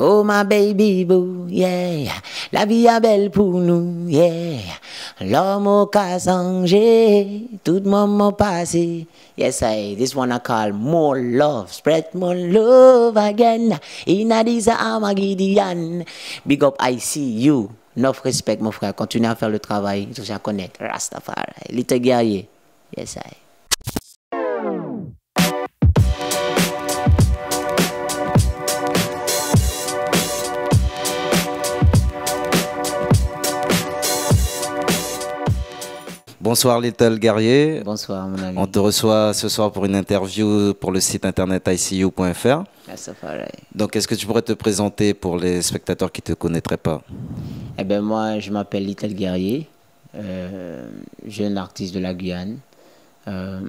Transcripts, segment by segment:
Oh my baby boo, yeah. La vie est belle pour nous, yeah. L'homme au cas changé, tout moment passé. Yes, I. This one I call more love. Spread more love again. In Addis Amagidian. Big up, I see you. Enough respect, mon frère. Continue à faire le travail. Tout ça connaître. Rastafari. Little guerrier. Yes, I. Bonsoir Little Guerrier. Bonsoir mon ami. On te reçoit ce soir pour une interview pour le site internet icu.fr. Donc est-ce que tu pourrais te présenter pour les spectateurs qui ne te connaîtraient pas? Eh bien moi je m'appelle Little Guerrier, euh, jeune artiste de la Guyane euh,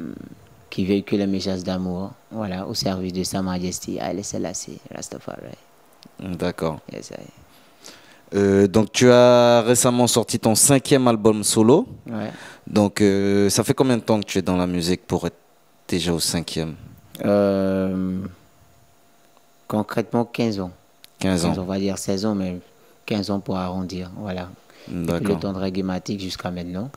qui véhicule les messages d'amour voilà, au service de Sa Majesté Haile Selassie Rastafari. D'accord. Euh, donc tu as récemment sorti ton cinquième album solo. Ouais. Donc euh, ça fait combien de temps que tu es dans la musique pour être déjà au cinquième euh, Concrètement 15 ans. 15 ans. on va dire 16 ans, mais 15 ans pour arrondir. Voilà. Depuis le temps de reggae jusqu'à maintenant.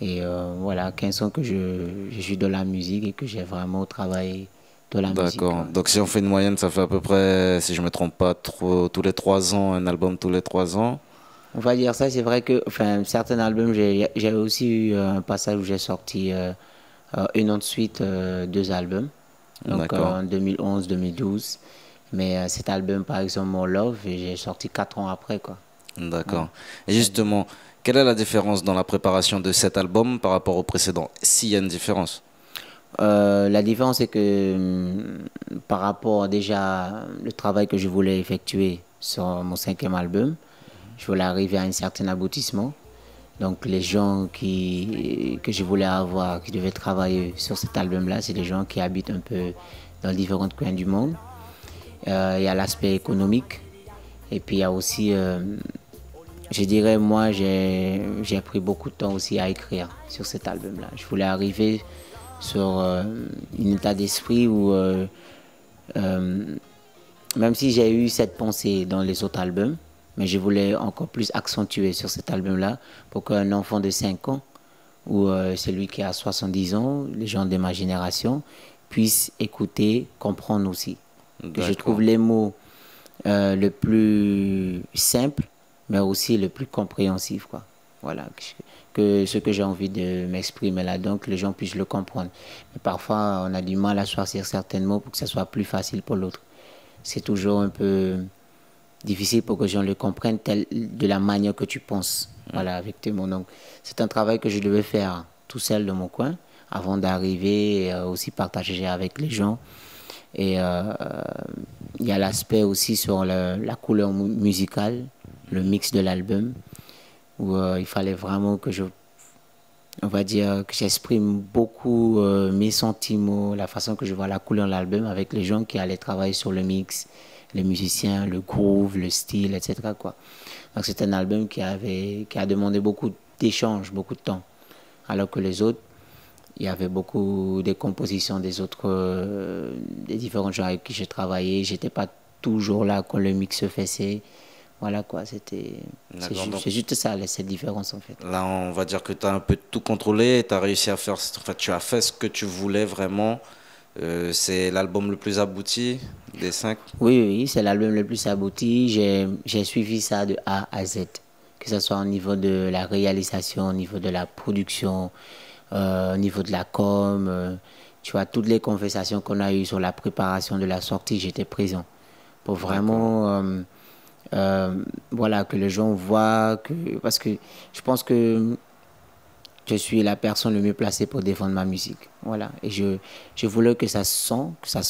Et voilà, 15 ans que je, je suis dans la musique et que j'ai vraiment travaillé D'accord. Donc si on fait une moyenne, ça fait à peu près, si je ne me trompe pas, trop, tous les trois ans, un album tous les trois ans. On va dire ça, c'est vrai que enfin, certains albums, j'ai aussi eu un passage où j'ai sorti euh, euh, une de suite euh, deux albums. Donc en 2011-2012. Mais cet album, par exemple, More Love, j'ai sorti quatre ans après. quoi. D'accord. Et justement, quelle est la différence dans la préparation de cet album par rapport au précédent? S'il y a une différence? Euh, la différence est que hum, par rapport déjà le travail que je voulais effectuer sur mon cinquième album, je voulais arriver à un certain aboutissement. Donc les gens qui, que je voulais avoir, qui devaient travailler sur cet album-là, c'est des gens qui habitent un peu dans différents coins du monde. Euh, il y a l'aspect économique et puis il y a aussi, euh, je dirais, moi j'ai pris beaucoup de temps aussi à écrire sur cet album-là. Je voulais arriver sur euh, un état d'esprit où, euh, euh, même si j'ai eu cette pensée dans les autres albums, mais je voulais encore plus accentuer sur cet album-là pour qu'un enfant de 5 ans ou celui qui a 70 ans, les gens de ma génération, puissent écouter, comprendre aussi. Je trouve les mots le plus simple, mais aussi le plus compréhensif. Quoi. Voilà que ce que j'ai envie de m'exprimer là, donc les gens puissent le comprendre. Mais parfois, on a du mal à choisir certains mots pour que ce soit plus facile pour l'autre. C'est toujours un peu difficile pour que les gens le comprennent tel, de la manière que tu penses. Voilà, avec tes mots. Donc, c'est un travail que je devais faire tout seul dans mon coin avant d'arriver et euh, aussi partager avec les gens. Et euh, il y a l'aspect aussi sur la couleur musicale, le mix de l'album où euh, il fallait vraiment que je, on va dire, que j'exprime beaucoup euh, mes sentiments, la façon que je vois la couleur de l'album avec les gens qui allaient travailler sur le mix, les musiciens, le groove, le style, etc. Quoi. Donc c'est un album qui, avait, qui a demandé beaucoup d'échanges, beaucoup de temps. Alors que les autres, il y avait beaucoup de compositions des autres, euh, des différents gens avec qui j'ai travaillé. J'étais pas toujours là quand le mix se faisait. Voilà quoi, c'était. C'est juste, ça, cette différence en fait. Là, on va dire que tu as un peu tout contrôlé, tu as réussi à faire. Enfin, tu as fait ce que tu voulais vraiment. Euh, c'est l'album le plus abouti des cinq Oui, oui, c'est l'album le plus abouti. J'ai suivi ça de A à Z. Que ce soit au niveau de la réalisation, au niveau de la production, euh, au niveau de la com. Euh, tu vois, toutes les conversations qu'on a eues sur la préparation de la sortie, j'étais présent. Pour vraiment euh, voilà, que les gens voient, que, parce que je pense que je suis la personne le mieux placée pour défendre ma musique. Voilà. Et je, je voulais que ça se sent, que, ça,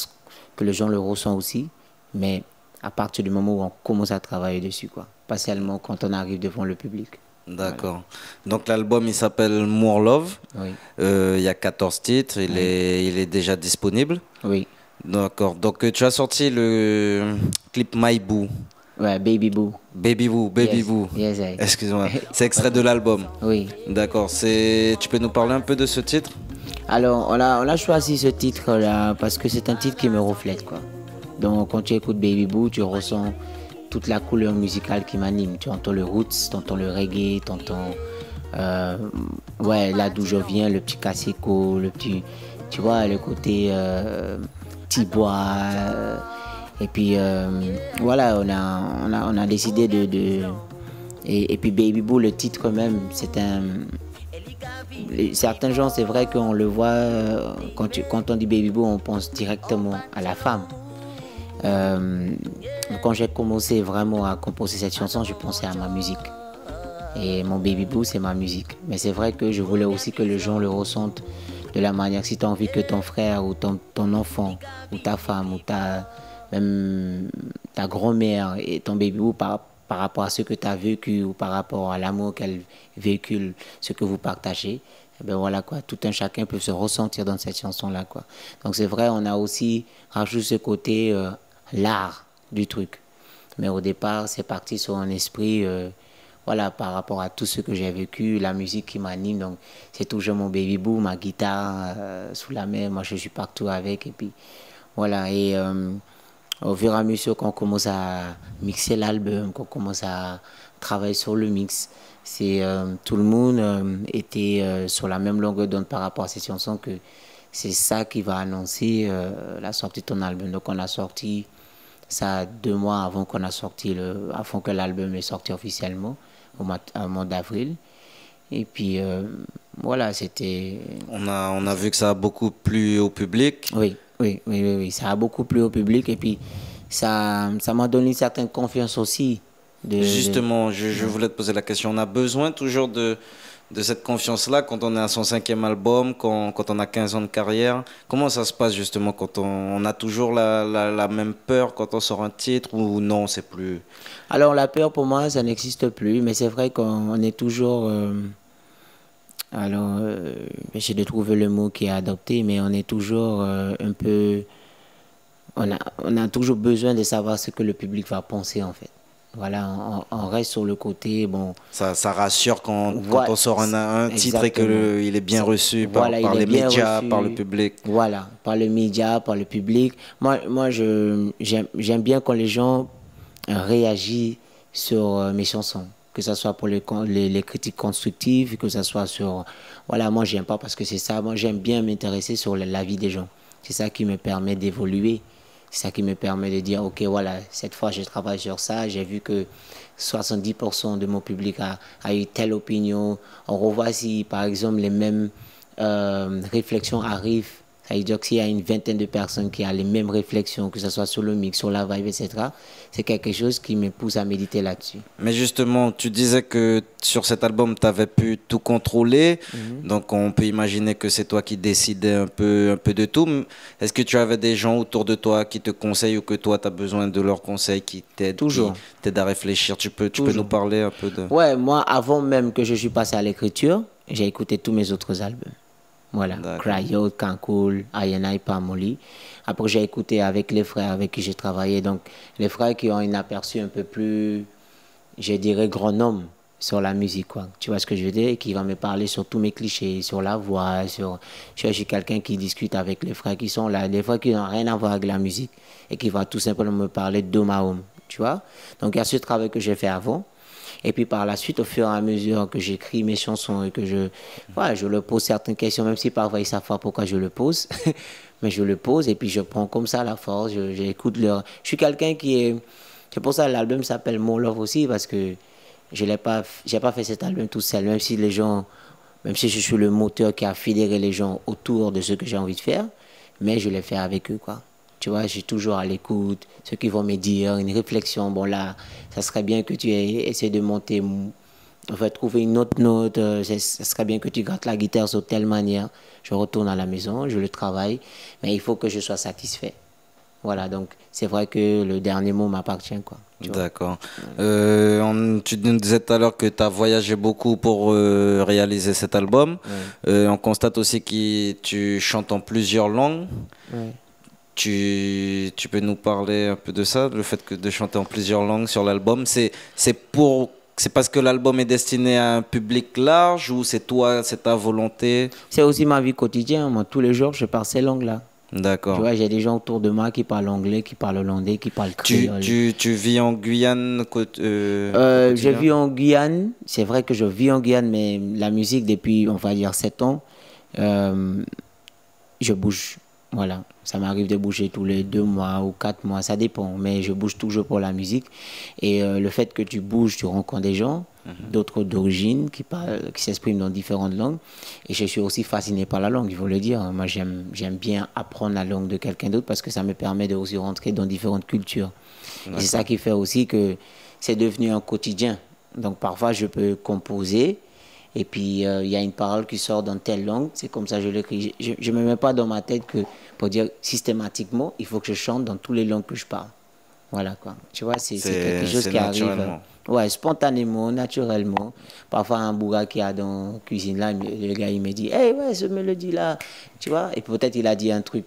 que les gens le ressentent aussi, mais à partir du moment où on commence à travailler dessus, quoi. Pas seulement quand on arrive devant le public. D'accord. Donc l'album il s'appelle More Love. Oui. Euh, il y a 14 titres, il, est, il est déjà disponible. Oui. D'accord. Donc tu as sorti le clip My Boo. Ouais, Baby Boo. Baby Boo, Baby Boo. Yes, Excuse-moi. C'est extrait de l'album. Oui. D'accord. C'est. Tu peux nous parler un peu de ce titre? Alors, on a, on a choisi ce titre-là parce que c'est un titre qui me reflète, quoi. Donc quand tu écoutes Baby Boo, tu ressens toute la couleur musicale qui m'anime. Tu entends le roots, tu entends le reggae, tu entends euh, ouais, là d'où je viens, le petit cassico, le petit, tu vois, le côté euh, Tibois. Euh, et puis euh, voilà, on a, on a, on a décidé de. de et, puis Baby Boo, le titre quand même, c'est un. Certains gens, c'est vrai qu'on le voit, quand, tu, quand on dit Baby Boo, on pense directement à la femme. Euh, quand j'ai commencé vraiment à composer cette chanson, je pensais à ma musique. Et mon baby boo, c'est ma musique. Mais c'est vrai que je voulais aussi que les gens le ressentent de la manière. Si tu as envie que ton frère ou ton, ton enfant ou ta femme ou ta, même ta grand-mère et ton baby boo par, par rapport à ce que tu as vécu ou par rapport à l'amour qu'elle véhicule, ce que vous partagez, eh ben voilà quoi, tout un chacun peut se ressentir dans cette chanson-là quoi. Donc c'est vrai, on a aussi rajouté ce côté euh, l'art du truc. Mais au départ, c'est parti sur un esprit, euh, voilà, par rapport à tout ce que j'ai vécu, la musique qui m'anime. Donc, c'est toujours mon baby boo, ma guitare euh, sous la main. Moi, je suis partout avec. Et puis, voilà. Et au fur et à mesure qu'on commence à mixer l'album, qu'on commence à travailler sur le mix, c'est tout le monde était sur la même longueur d'onde par rapport à cette chanson que c'est ça qui va annoncer la sortie de ton album. Donc, on a sorti ça deux mois avant qu'on a sorti le, avant que l'album est sorti officiellement au mois, d'avril. Et puis euh, voilà, c'était. On a, on a vu que ça a beaucoup plu au public. Oui, oui, oui, oui, oui. ça a beaucoup plu au public et puis ça, ça m'a donné une certaine confiance aussi. De, Justement, je, je voulais te poser la question. On a besoin toujours de, de cette confiance-là quand on est à son cinquième album, quand, quand, on a 15 ans de carrière Comment ça se passe justement quand on, on a toujours la, la, la, même peur quand on sort un titre ou non, c'est plus... Alors la peur pour moi, ça n'existe plus, mais c'est vrai qu'on est toujours... Euh, alors, euh, j'ai de trouver le mot qui est adopté, mais on est toujours euh, un peu... On a, on a toujours besoin de savoir ce que le public va penser en fait. Voilà, on, on, reste sur le côté. Bon, ça, ça rassure quand, voilà, quand on sort un, un titre et qu'il est bien reçu par, voilà, par les médias, reçu, par le public. Voilà, par les médias, par le public. Moi, moi j'aime bien quand les gens réagissent sur mes chansons, que ce soit pour les, critiques constructives, que ce soit sur. Voilà, moi, j'aime pas parce que c'est ça. Moi, j'aime bien m'intéresser sur la vie des gens. C'est ça qui me permet d'évoluer. C'est ça qui me permet de dire, OK, voilà, cette fois, je travaille sur ça. J'ai vu que 70% de mon public a, a, eu telle opinion. On revoit si, par exemple, les mêmes euh, réflexions arrivent. Ça veut dire que s'il y a une vingtaine de personnes qui ont les mêmes réflexions, que ce soit sur le mix, sur la vibe, etc., c'est quelque chose qui me pousse à méditer là-dessus. Mais justement, tu disais que sur cet album, tu avais pu tout contrôler. Mm -hmm. Donc, on peut imaginer que c'est toi qui décidais un peu, un peu de tout. Est-ce que tu avais des gens autour de toi qui te conseillent ou que toi, tu as besoin de leurs conseils qui t'aident Toujours. T'aident à réfléchir? Tu peux, tu peux nous parler un peu de... Ouais, moi, avant même que je suis passé à l'écriture, j'ai écouté tous mes autres albums. Voilà, Cryot, Cancul, INI, Pamoli. Après, j'ai écouté avec les frères avec qui j'ai travaillé. Donc, les frères qui ont un aperçu un peu plus, je dirais, grand homme sur la musique, quoi. Tu vois ce que je veux dire? Et qui va me parler sur tous mes clichés, sur la voix, sur... Je suis quelqu'un qui discute avec les frères qui sont là, les frères qui n'ont rien à voir avec la musique et qui va tout simplement me parler d'homme à homme, tu vois? Donc, il y a ce travail que j'ai fait avant. Et puis par la suite, au fur et à mesure que j'écris mes chansons et que je, voilà, je le pose certaines questions, même si parfois ils savent pas pourquoi je le pose, mais je le pose et puis je prends comme ça la force, j'écoute leur... Je suis quelqu'un qui est... C'est pour ça que l'album s'appelle Mon Love aussi, parce que je n'ai pas, pas fait cet album tout seul, même si les gens, même si je suis le moteur qui a fédéré les gens autour de ce que j'ai envie de faire, mais je l'ai fait avec eux, quoi. Tu vois, je suis toujours à l'écoute, ceux qui vont me dire une réflexion. Bon, là, ça serait bien que tu essaies de monter, en fait, trouver une autre note. Ça serait bien que tu grattes la guitare de telle manière. Je retourne à la maison, je le travaille, mais il faut que je sois satisfait. Voilà, donc c'est vrai que le dernier mot m'appartient. quoi. D'accord. Euh, on, tu nous disais tout à l'heure que tu as voyagé beaucoup pour euh, réaliser cet album. Ouais. Euh, on constate aussi que tu chantes en plusieurs langues. Ouais. Tu, tu, peux nous parler un peu de ça, le fait que de chanter en plusieurs langues sur l'album C'est pour c'est parce que l'album est destiné à un public large ou c'est toi, c'est ta volonté? C'est aussi ma vie quotidienne. Moi, tous les jours, je parle ces langues-là. D'accord. Tu vois, j'ai des gens autour de moi qui parlent anglais, qui parlent hollandais, qui parlent Tu, créole. tu, tu vis en Guyane euh, Euh, je vis en Guyane. C'est vrai que je vis en Guyane, mais la musique, depuis, on va dire, 7 ans, euh, je bouge. Voilà. Ça m'arrive de bouger tous les deux mois ou quatre mois, ça dépend. Mais je bouge toujours pour la musique. Et euh, le fait que tu bouges, tu rencontres des gens, d'autres d'origine, qui, parlent- qui s'expriment dans différentes langues. Et je suis aussi fasciné par la langue, il faut le dire. Moi, j'aime bien apprendre la langue de quelqu'un d'autre parce que ça me permet de aussi rentrer dans différentes cultures. Et c'est ça qui fait aussi que c'est devenu un quotidien. Donc parfois, je peux composer et puis euh, il y a une parole qui sort dans telle langue, c'est comme ça que je l'écris. Je ne me mets pas dans ma tête que pour dire systématiquement, il faut que je chante dans toutes les langues que je parle. Voilà quoi. Tu vois, c'est quelque chose qui arrive. euh, Ouais, spontanément, naturellement. Parfois, un bourra qui a dans la cuisine là, le gars il me dit, hey, ouais, ce mélodie là, tu vois, et peut-être il a dit un truc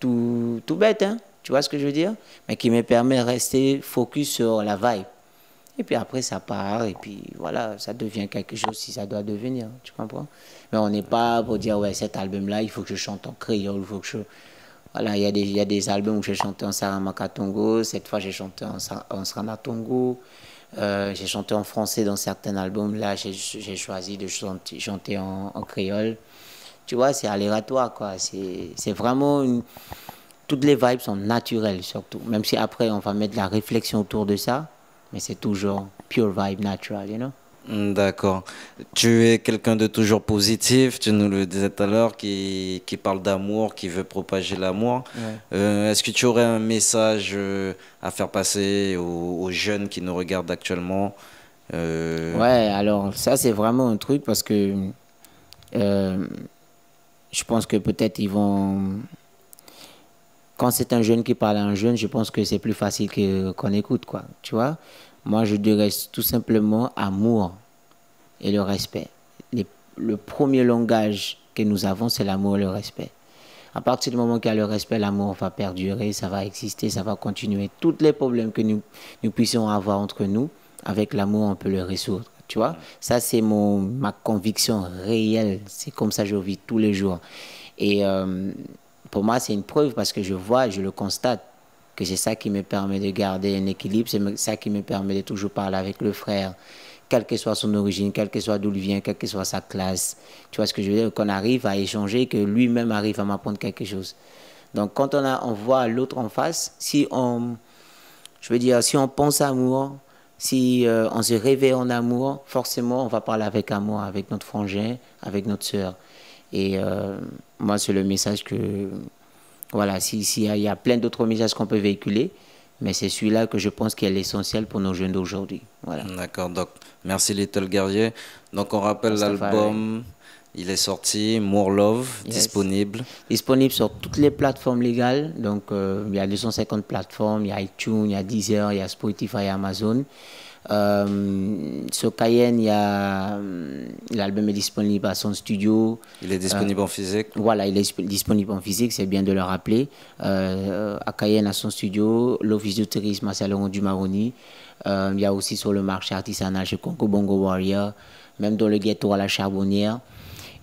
tout, tout bête, hein, tu vois ce que je veux dire, mais qui me permet de rester focus sur la vibe. Et puis après, ça part, et puis voilà, ça devient quelque chose si ça doit devenir, tu comprends? Mais on n'est pas pour dire, ouais, cet album-là, il faut que je chante en créole, il faut que. Voilà, il y, a des, y a des albums où j'ai chanté en Saramaka Tongo, cette fois j'ai chanté en, en Srana Tongo, Euh, j'ai chanté en français dans certains albums, là j'ai choisi de chanter, chanter en, créole. Tu vois, c'est aléatoire, quoi. C'est vraiment. Toutes les vibes sont naturelles, surtout. Même si après, on va mettre de la réflexion autour de ça, mais c'est toujours pure vibe natural, you know? Hmm, D'accord. Tu es quelqu'un de toujours positif, tu nous le disais tout à l'heure, qui, qui parle d'amour, qui veut propager l'amour. Euh, Est-ce que tu aurais un message euh, à faire passer aux, aux jeunes qui nous regardent actuellement Euh, Ouais, alors ça c'est vraiment un truc parce que euh, je pense que peut-être ils vont... Quand c'est un jeune qui parle à un jeune, je pense que c'est plus facile que- qu'on écoute, quoi. Tu vois? Moi, je dirais tout simplement amour et le respect. Le premier langage que nous avons, c'est l'amour et le respect. À partir du moment qu'il y a le respect, l'amour va perdurer, ça va exister, ça va continuer. Tous les problèmes que nous, nous puissions avoir entre nous, avec l'amour, on peut les résoudre. Tu vois? Ça, c'est mon, ma conviction réelle. C'est comme ça que je vis tous les jours. Et euh, pour moi, c'est une preuve parce que je vois, je le constate, que c'est ça qui me permet de garder un équilibre, c'est ça qui me permet de toujours parler avec le frère, quelle que soit son origine, quelle que soit d'où il vient, quelle que soit sa classe. Tu vois ce que je veux dire? Qu'on arrive à échanger, que lui-même arrive à m'apprendre quelque chose. Donc quand on, a, voit l'autre en face, si on, je veux dire, si on pense amour, si euh, on se réveille en amour, forcément on va parler avec amour, avec notre frangin, avec notre sœur. Et euh, moi, c'est le message que, voilà, si, si, il y a- il y a plein d'autres messages qu'on peut véhiculer, mais c'est celui-là que je pense qui est l'essentiel pour nos jeunes d'aujourd'hui. Voilà. D'accord, donc merci Little Guerrier. Donc on rappelle l'album, il est sorti, More Love, Yes. disponible. Disponible sur toutes les plateformes légales. Donc, euh, il y a 250 plateformes. Il y a iTunes, il y a Deezer, il y a Spotify, Amazon. Euh, sur Cayenne, il y a euh, l'album est disponible à son studio. Il est disponible en physique? Voilà, il est disp- disponible en physique, c'est bien de le rappeler. Euh, à Cayenne, à son studio, l'Office de tourisme à Salon du Maroni. Euh, il y a aussi sur le marché artisanal chez Congo Bongo Warrior, même dans le ghetto à la Charbonnière.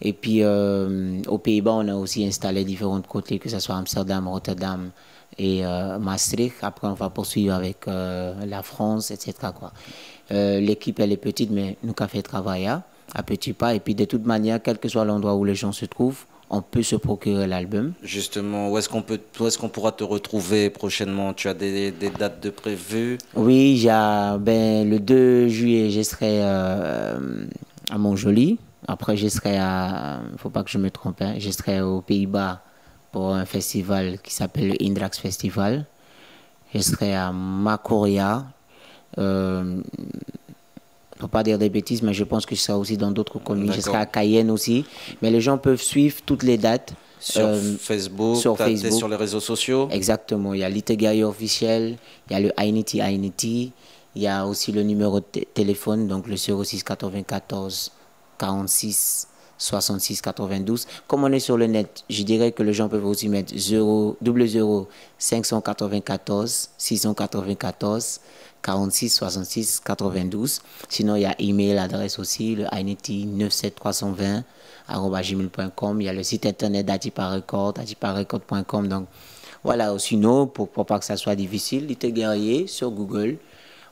Et puis euh, aux Pays-Bas, on a aussi installé différents côtés, que ce soit Amsterdam, Rotterdam et euh, Maastricht. Après, on va poursuivre avec euh, la France, etc. Quoi. Euh, L'équipe, elle est petite, mais nous avons fait travailler à petits pas. Et puis, de toute manière, quel que soit l'endroit où les gens se trouvent, on peut se procurer l'album. Justement, où est-ce qu'on peut, est-ce qu'on pourra te retrouver prochainement? Tu as des, des dates de prévues? Oui, j'ai, ben, le 2 juillet, je serai euh, à Montjoli. Après, je serai à. Il ne faut pas que je me trompe, hein, je serai aux Pays-Bas pour un festival qui s'appelle le Indrax Festival. Je serai à Macoria. Euh, ne faut pas dire des bêtises, mais je pense que serai aussi dans d'autres communes. Je serai à Cayenne aussi. Mais les gens peuvent suivre toutes les dates. sur Euh, Facebook, sur Facebook. sur les réseaux sociaux Exactement. Il y a l'Itegaï officiel, il y a le Ainiti Ainiti, il y a aussi le numéro de té- téléphone, donc le 06 94 46 66 92. Comme on est sur le net, je dirais que les gens peuvent aussi mettre 0, 0 594 694 46 66 92. Sinon, il y a email, adresse aussi, le INET 97320 gmail.com. Il y a le site internet d'Atipa Record, atiparecord.com. Donc, voilà, sinon, pour, pour pas que ça soit difficile, Little Guerrier sur Google.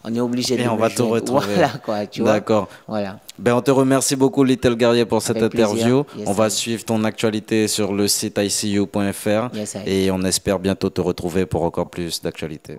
On est obligé Et de on me va te retrouver. Voilà, quoi, tu vois. D'accord. Voilà. Ben, on te remercie beaucoup, Little Guerrier, pour cette Avec interview. Yes, on va suivre ton actualité sur le site icu.fr Yes, et on espère bientôt te retrouver pour encore plus d'actualités.